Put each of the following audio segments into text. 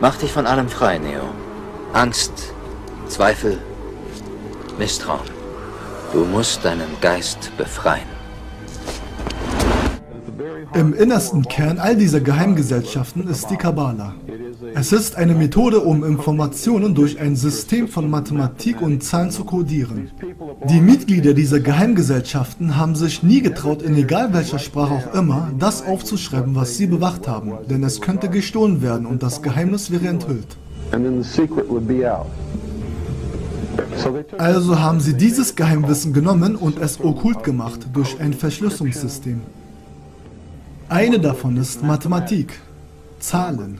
Mach dich von allem frei, Neo. Angst, Zweifel, Misstrauen. Du musst deinen Geist befreien. Im innersten Kern all dieser Geheimgesellschaften ist die Kabbala. Es ist eine Methode, um Informationen durch ein System von Mathematik und Zahlen zu kodieren. Die Mitglieder dieser Geheimgesellschaften haben sich nie getraut, in egal welcher Sprache auch immer, das aufzuschreiben, was sie bewacht haben, denn es könnte gestohlen werden und das Geheimnis wäre enthüllt. Also haben sie dieses Geheimwissen genommen und es okkult gemacht durch ein Verschlüsselungssystem. Eine davon ist Mathematik, Zahlen.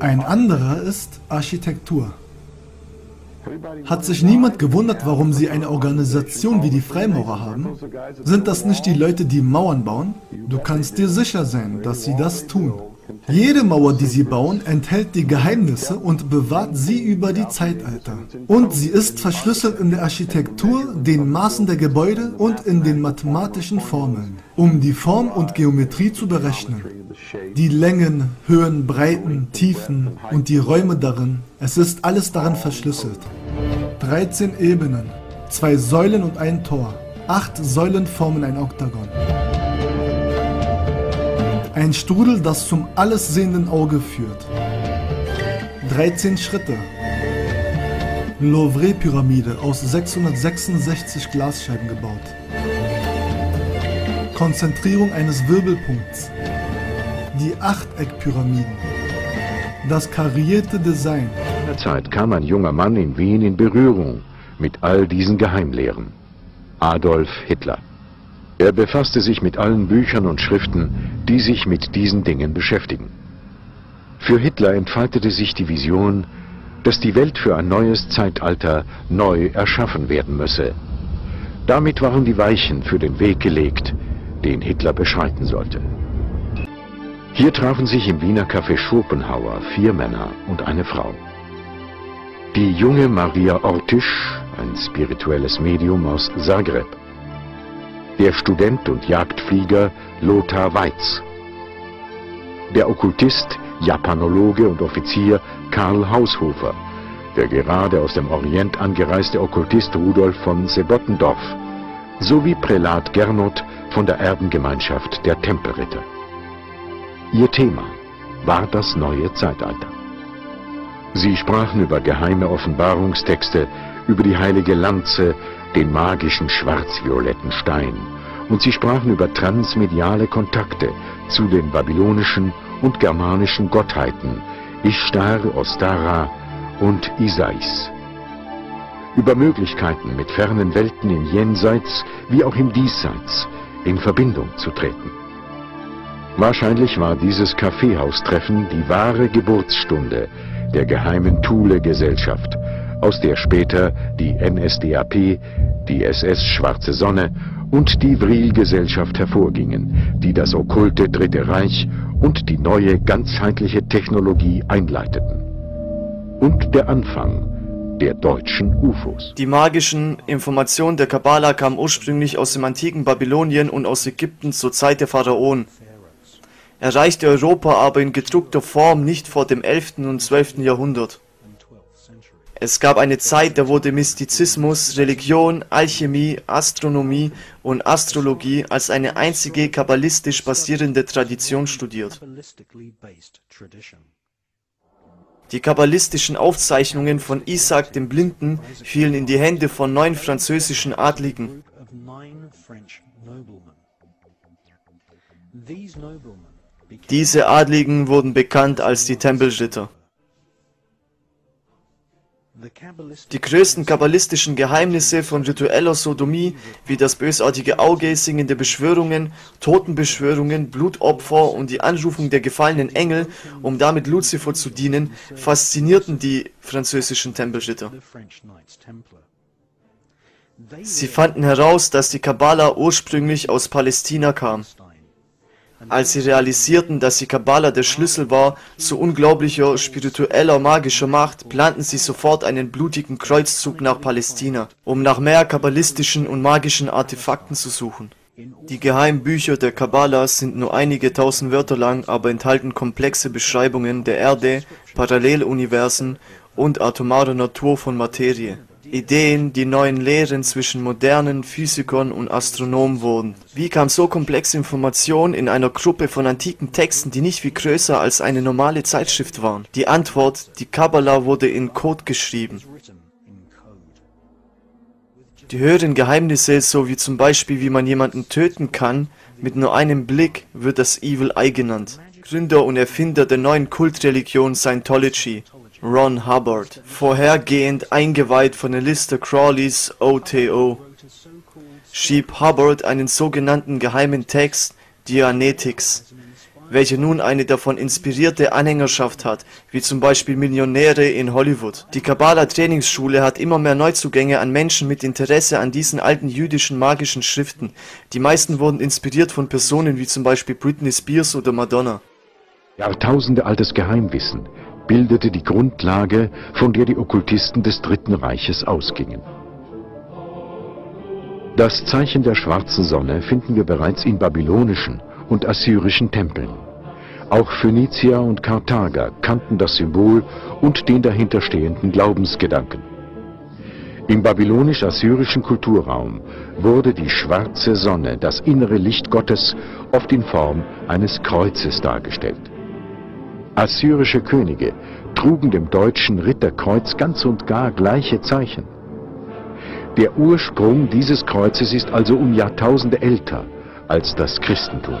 Ein anderer ist Architektur. Hat sich niemand gewundert, warum sie eine Organisation wie die Freimaurer haben? Sind das nicht die Leute, die Mauern bauen? Du kannst dir sicher sein, dass sie das tun. Jede Mauer, die sie bauen, enthält die Geheimnisse und bewahrt sie über die Zeitalter. Und sie ist verschlüsselt in der Architektur, den Maßen der Gebäude und in den mathematischen Formeln, um die Form und Geometrie zu berechnen. Die Längen, Höhen, Breiten, Tiefen und die Räume darin, es ist alles darin verschlüsselt. 13 Ebenen, zwei Säulen und ein Tor. Acht Säulen formen ein Oktagon. Ein Strudel, das zum allessehenden Auge führt. 13 Schritte. Louvre-Pyramide aus 666 Glasscheiben gebaut. Konzentrierung eines Wirbelpunkts. Die Achteckpyramiden. Das karierte Design. In der Zeit kam ein junger Mann in Wien in Berührung mit all diesen Geheimlehren. Adolf Hitler. Er befasste sich mit allen Büchern und Schriften, die sich mit diesen Dingen beschäftigen. Für Hitler entfaltete sich die Vision, dass die Welt für ein neues Zeitalter neu erschaffen werden müsse. Damit waren die Weichen für den Weg gelegt, den Hitler beschreiten sollte. Hier trafen sich im Wiener Café Schopenhauer vier Männer und eine Frau. Die junge Maria Ortisch, ein spirituelles Medium aus Zagreb der Student und Jagdflieger Lothar Weiz, der Okkultist, Japanologe und Offizier Karl Haushofer, der gerade aus dem Orient angereiste Okkultist Rudolf von Sebottendorf sowie Prälat Gernot von der Erbengemeinschaft der Tempelritter. Ihr Thema war das neue Zeitalter. Sie sprachen über geheime Offenbarungstexte, über die heilige Lanze, den magischen schwarz-violetten Stein. Und sie sprachen über transmediale Kontakte zu den babylonischen und germanischen Gottheiten Ishtar, Ostara und Isais. Über Möglichkeiten mit fernen Welten im Jenseits wie auch im Diesseits in Verbindung zu treten. Wahrscheinlich war dieses Kaffeehaustreffen die wahre Geburtsstunde der geheimen Thule-Gesellschaft, aus der später die NSDAP, die SS Schwarze Sonne und die Vril-Gesellschaft hervorgingen, die das okkulte Dritte Reich und die neue ganzheitliche Technologie einleiteten. Und der Anfang der deutschen UFOs. Die magischen Informationen der Kabbala kamen ursprünglich aus dem antiken Babylonien und aus Ägypten zur Zeit der Pharaonen, erreichte Europa aber in gedruckter Form nicht vor dem 11. und 12. Jahrhundert. Es gab eine Zeit, da wurde Mystizismus, Religion, Alchemie, Astronomie und Astrologie als eine einzige kabbalistisch basierende Tradition studiert. Die kabbalistischen Aufzeichnungen von Isaac dem Blinden fielen in die Hände von neun französischen Adligen. Diese Adligen wurden bekannt als die Tempelritter. Die größten kabbalistischen Geheimnisse von ritueller Sodomie, wie das bösartige Auge, singende Beschwörungen, Totenbeschwörungen, Blutopfer und die Anrufung der gefallenen Engel, um damit Luzifer zu dienen, faszinierten die französischen Tempelritter. Sie fanden heraus, dass die Kabbala ursprünglich aus Palästina kam. Als sie realisierten, dass die Kabbala der Schlüssel war zu unglaublicher spiritueller magischer Macht, planten sie sofort einen blutigen Kreuzzug nach Palästina, um nach mehr kabbalistischen und magischen Artefakten zu suchen. Die geheimen Bücher der Kabbala sind nur einige tausend Wörter lang, aber enthalten komplexe Beschreibungen der Erde, Paralleluniversen und atomarer Natur von Materie. Ideen, die neuen Lehren zwischen modernen Physikern und Astronomen wurden. Wie kam so komplexe Information in einer Gruppe von antiken Texten, die nicht viel größer als eine normale Zeitschrift waren? Die Antwort, die Kabbala wurde in Code geschrieben. Die höheren Geheimnisse, so wie zum Beispiel, wie man jemanden töten kann, mit nur einem Blick, wird das Evil Eye genannt. Gründer und Erfinder der neuen Kultreligion Scientology, Ron Hubbard, vorhergehend eingeweiht von Liste Crawleys OTO, schrieb Hubbard einen sogenannten geheimen Text, Dianetics, welcher nun eine davon inspirierte Anhängerschaft hat, wie zum Beispiel Millionäre in Hollywood. Die Kabbala-Trainingsschule hat immer mehr Neuzugänge an Menschen mit Interesse an diesen alten jüdischen magischen Schriften. Die meisten wurden inspiriert von Personen wie zum Beispiel Britney Spears oder Madonna. Jahrtausende altes Geheimwissen bildete die Grundlage, von der die Okkultisten des Dritten Reiches ausgingen. Das Zeichen der schwarzen Sonne finden wir bereits in babylonischen und assyrischen Tempeln. Auch Phönizier und Karthager kannten das Symbol und den dahinterstehenden Glaubensgedanken. Im babylonisch-assyrischen Kulturraum wurde die schwarze Sonne, das innere Licht Gottes, oft in Form eines Kreuzes dargestellt. Assyrische Könige trugen dem deutschen Ritterkreuz ganz und gar gleiche Zeichen. Der Ursprung dieses Kreuzes ist also um Jahrtausende älter als das Christentum.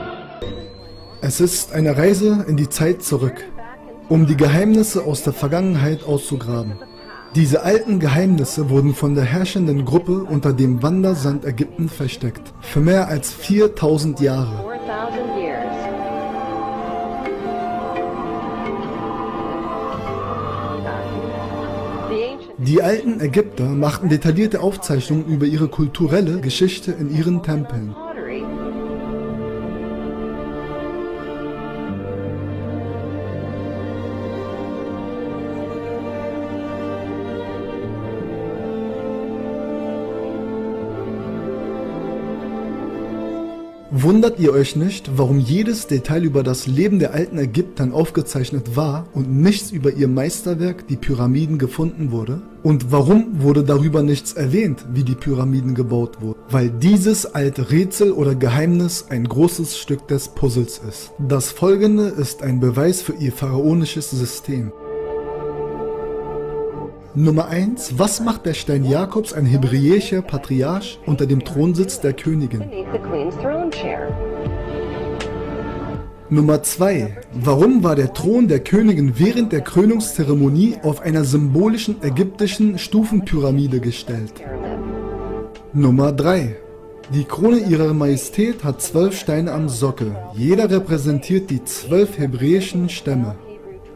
Es ist eine Reise in die Zeit zurück, um die Geheimnisse aus der Vergangenheit auszugraben. Diese alten Geheimnisse wurden von der herrschenden Gruppe unter dem Wandersand Ägypten versteckt, für mehr als 4000 Jahre. Die alten Ägypter machten detaillierte Aufzeichnungen über ihre kulturelle Geschichte in ihren Tempeln. Wundert ihr euch nicht, warum jedes Detail über das Leben der alten Ägyptern aufgezeichnet war und nichts über ihr Meisterwerk, die Pyramiden, gefunden wurde? Und warum wurde darüber nichts erwähnt, wie die Pyramiden gebaut wurden? Weil dieses alte Rätsel oder Geheimnis ein großes Stück des Puzzles ist. Das folgende ist ein Beweis für ihr pharaonisches System. Nummer 1. Was macht der Stein Jakobs, ein hebräischer Patriarch, unter dem Thronsitz der Königin? Nummer 2. Warum war der Thron der Königin während der Krönungszeremonie auf einer symbolischen ägyptischen Stufenpyramide gestellt? Nummer 3. Die Krone ihrer Majestät hat zwölf Steine am Sockel. Jeder repräsentiert die zwölf hebräischen Stämme.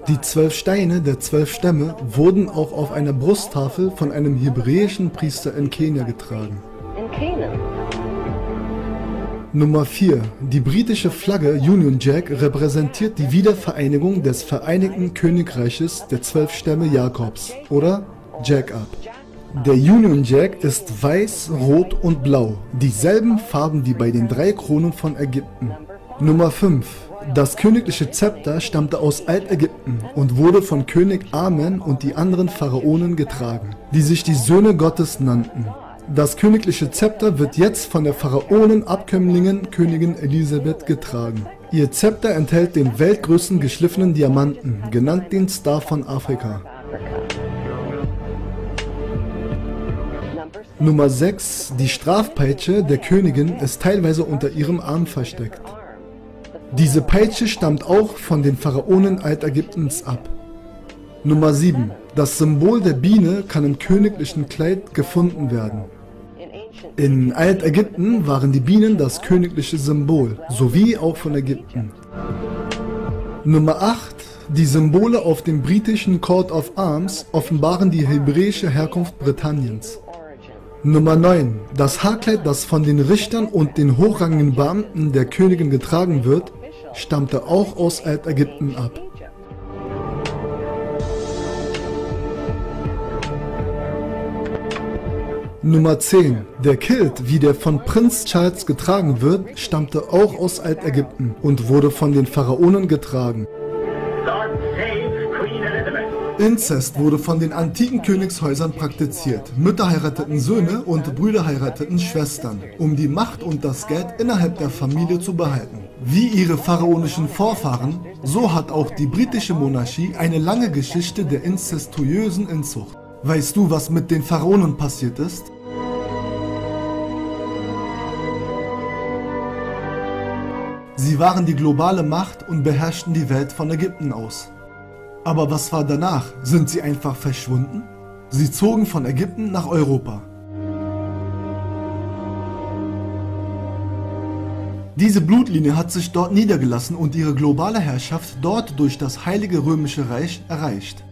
Die zwölf Steine der zwölf Stämme wurden auch auf einer Brusttafel von einem hebräischen Priester in Kenia getragen. Nummer 4. Die britische Flagge Union Jack repräsentiert die Wiedervereinigung des Vereinigten Königreiches der zwölf Stämme Jakobs oder Jack Up. Der Union Jack ist weiß, rot und blau, dieselben Farben wie bei den drei Kronen von Ägypten. Nummer 5. Das königliche Zepter stammte aus Altägypten und wurde von König Amen und die anderen Pharaonen getragen, die sich die Söhne Gottes nannten. Das königliche Zepter wird jetzt von der Pharaonen-Abkömmlingin Königin Elisabeth getragen. Ihr Zepter enthält den weltgrößten geschliffenen Diamanten, genannt den Star von Afrika. Nummer 6. Die Strafpeitsche der Königin ist teilweise unter ihrem Arm versteckt. Diese Peitsche stammt auch von den Pharaonen Altägyptens ab. Nummer 7. Das Symbol der Biene kann im königlichen Kleid gefunden werden. In Altägypten waren die Bienen das königliche Symbol, sowie auch von Ägypten. Nummer 8. Die Symbole auf dem britischen Court of Arms offenbaren die hebräische Herkunft Britanniens. Nummer 9. Das Haarkleid, das von den Richtern und den hochrangigen Beamten der Königin getragen wird, stammte auch aus Altägypten ab. Nummer 10. Der Kilt, wie der von Prinz Charles getragen wird, stammte auch aus Altägypten und wurde von den Pharaonen getragen. Inzest wurde von den antiken Königshäusern praktiziert. Mütter heirateten Söhne und Brüder heirateten Schwestern, um die Macht und das Geld innerhalb der Familie zu behalten. Wie ihre pharaonischen Vorfahren, so hat auch die britische Monarchie eine lange Geschichte der inzestuösen Inzucht. Weißt du, was mit den Pharaonen passiert ist? Sie waren die globale Macht und beherrschten die Welt von Ägypten aus. Aber was war danach? Sind sie einfach verschwunden? Sie zogen von Ägypten nach Europa. Diese Blutlinie hat sich dort niedergelassen und ihre globale Herrschaft dort durch das Heilige Römische Reich erreicht.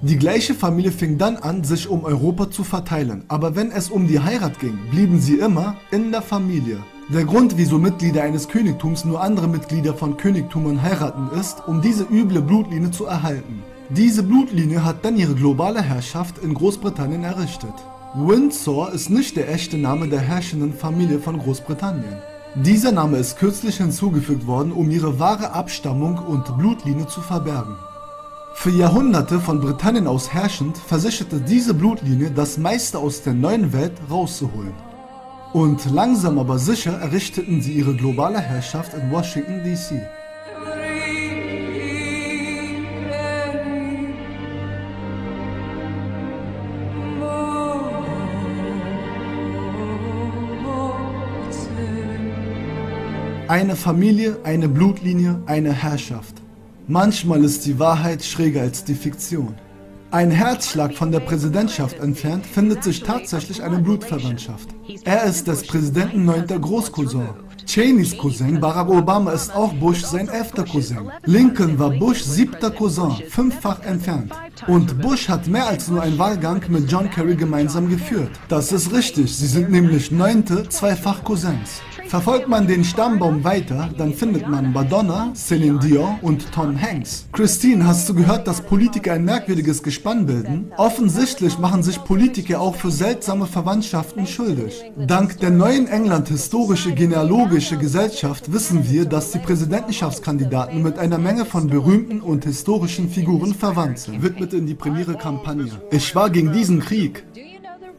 Die gleiche Familie fing dann an, sich um Europa zu verteilen, aber wenn es um die Heirat ging, blieben sie immer in der Familie. Der Grund, wieso Mitglieder eines Königtums nur andere Mitglieder von Königtümern heiraten, ist, um diese üble Blutlinie zu erhalten. Diese Blutlinie hat dann ihre globale Herrschaft in Großbritannien errichtet. Windsor ist nicht der echte Name der herrschenden Familie von Großbritannien. Dieser Name ist kürzlich hinzugefügt worden, um ihre wahre Abstammung und Blutlinie zu verbergen. Für Jahrhunderte von Britannien aus herrschend versicherte diese Blutlinie, das meiste aus der neuen Welt rauszuholen. Und langsam aber sicher errichteten sie ihre globale Herrschaft in Washington, D.C. Eine Familie, eine Blutlinie, eine Herrschaft. Manchmal ist die Wahrheit schräger als die Fiktion. Ein Herzschlag von der Präsidentschaft entfernt findet sich tatsächlich eine Blutverwandtschaft. Er ist des Präsidenten neunter Großcousin. Cheneys Cousin Barack Obama ist auch Bush sein elfter Cousin. Lincoln war Bush siebter Cousin, fünffach entfernt. Und Bush hat mehr als nur einen Wahlgang mit John Kerry gemeinsam geführt. Das ist richtig, sie sind nämlich neunte, zweifach Cousins. Verfolgt man den Stammbaum weiter, dann findet man Madonna, Celine Dion und Tom Hanks. Christine, hast du gehört, dass Politiker ein merkwürdiges Gespann bilden? Offensichtlich machen sich Politiker auch für seltsame Verwandtschaften schuldig. Dank der neuen England Historische Genealogische Gesellschaft wissen wir, dass die Präsidentschaftskandidaten mit einer Menge von berühmten und historischen Figuren verwandt sind. Widmet in die Premiere-Kampagne. Ich war gegen diesen Krieg.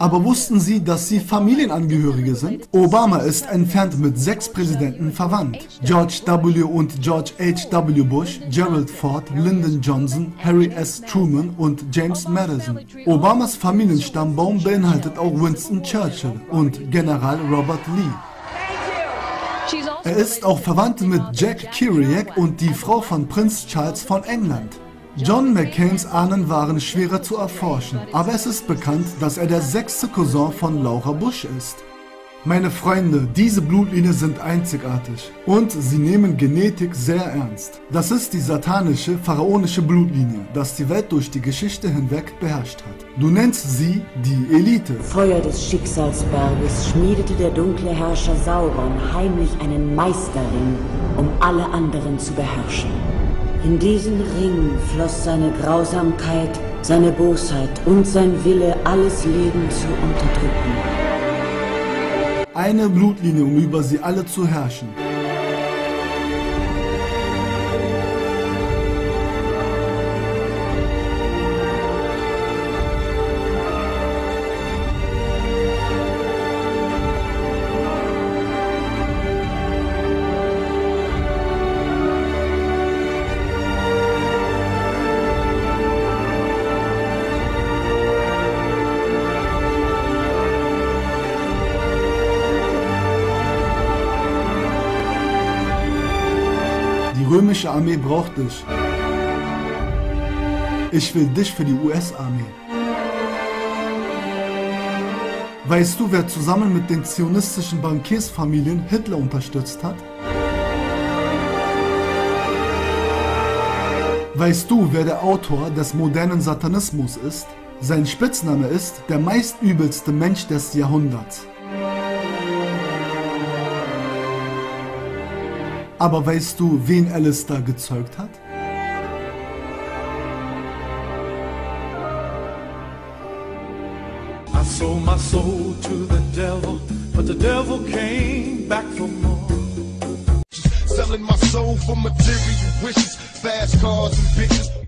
Aber wussten Sie, dass Sie Familienangehörige sind? Obama ist entfernt mit sechs Präsidenten verwandt. George W. und George H. W. Bush, Gerald Ford, Lyndon Johnson, Harry S. Truman und James Madison. Obamas Familienstammbaum beinhaltet auch Winston Churchill und General Robert Lee. Er ist auch verwandt mit Jack Kerouac und die Frau von Prinz Charles von England. John McCains Ahnen waren schwerer zu erforschen, aber es ist bekannt, dass er der sechste Cousin von Laura Bush ist. Meine Freunde, diese Blutlinien sind einzigartig und sie nehmen Genetik sehr ernst. Das ist die satanische, pharaonische Blutlinie, das die Welt durch die Geschichte hinweg beherrscht hat. Du nennst sie die Elite. Feuer des Schicksalsberges schmiedete der dunkle Herrscher Sauron heimlich einen Meisterring, um alle anderen zu beherrschen. In diesen Ring floss seine Grausamkeit, seine Bosheit und sein Wille, alles Leben zu unterdrücken. Eine Blutlinie, um über sie alle zu herrschen. Römische Armee braucht dich. Ich will dich für die US-Armee. Weißt du, wer zusammen mit den zionistischen Bankiersfamilien Hitler unterstützt hat? Weißt du, wer der Autor des modernen Satanismus ist? Sein Spitzname ist der meistübelste Mensch des Jahrhunderts. Aber weißt du, wen Alistair gezeugt hat? I sold my soul to the devil, but the devil came back for more. Selling my soul for material wishes, fast cars and bitches,